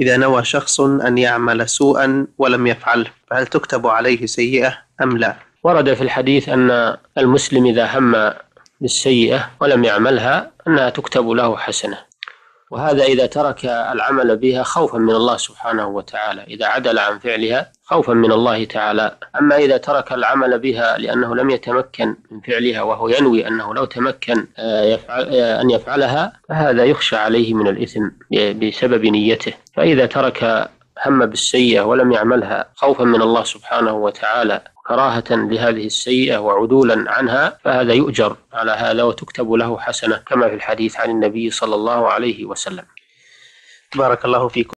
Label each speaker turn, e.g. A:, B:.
A: إذا نوى شخص أن يعمل سوءا ولم يفعله فهل تكتب عليه سيئة أم لا؟
B: ورد في الحديث أن المسلم إذا هم بالسيئة ولم يعملها أنها تكتب له حسنة وهذا إذا ترك العمل بها خوفا من الله سبحانه وتعالى إذا عدل عن فعلها خوفا من الله تعالى. أما إذا ترك العمل بها لأنه لم يتمكن من فعلها وهو ينوي أنه لو تمكن آه، يفعل آه، أن يفعلها فهذا يخشى عليه من الإثم بسبب نيته. فإذا ترك هم بالسيئة ولم يعملها خوفا من الله سبحانه وتعالى كراهة لهذه السيئة وعدولا عنها فهذا يؤجر على هذا وتكتب له حسنة كما في الحديث عن النبي صلى الله عليه وسلم.
A: بارك الله فيكم.